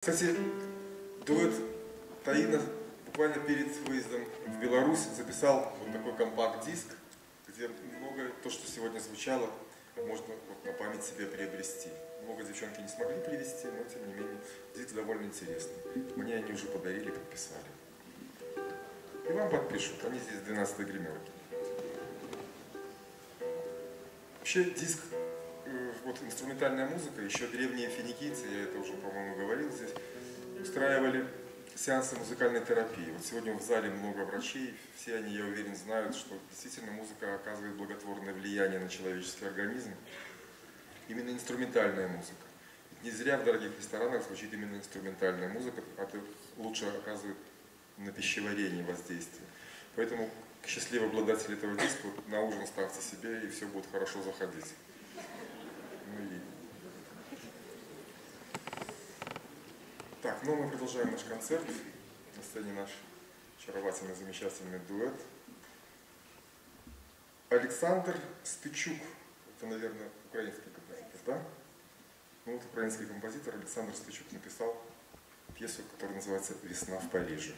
Кстати, дуэт Таина буквально перед выездом в Беларусь записал вот такой компакт-диск, где много то, что сегодня звучало, можно вот на память себе приобрести. Много девчонки не смогли привезти, но тем не менее диск довольно интересный. Мне они уже подарили, подписали. И вам подпишут, они здесь 12 гримерки. Вообще диск вот инструментальная музыка, еще древние финикийцы, я это уже, по-моему, говорил здесь, устраивали сеансы музыкальной терапии. Вот сегодня в зале много врачей, все они, я уверен, знают, что действительно музыка оказывает благотворное влияние на человеческий организм. Именно инструментальная музыка. Не зря в дорогих ресторанах звучит именно инструментальная музыка, а это лучше оказывает на пищеварение воздействие. Поэтому счастливый обладатель этого диска на ужин ставьте себе, и все будет хорошо заходить. Так, ну мы продолжаем наш концерт. На сцене наш очаровательный, замечательный дуэт. Александр Стычук. Это, наверное, украинский композитор, да? Ну вот украинский композитор Александр Стычук написал пьесу, которая называется «Весна в Париже».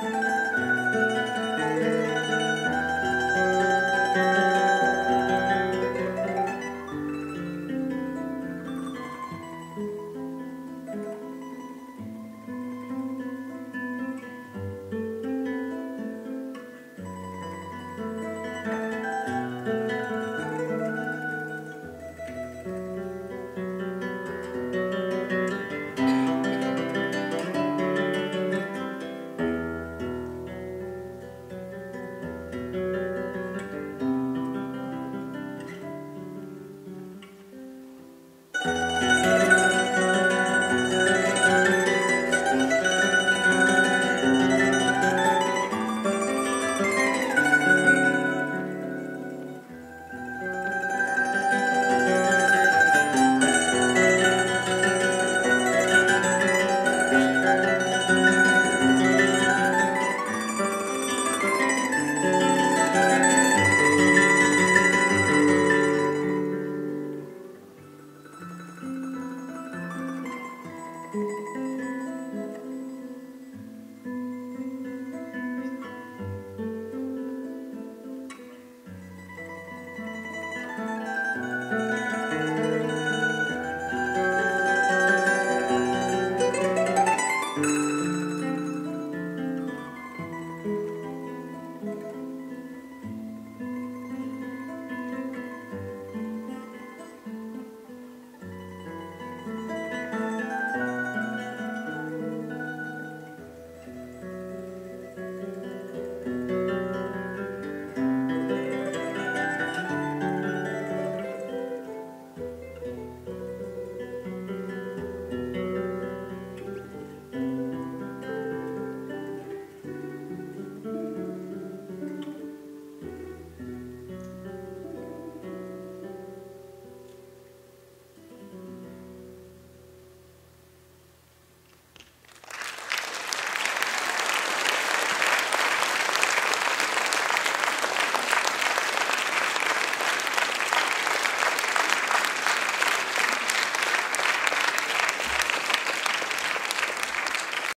Música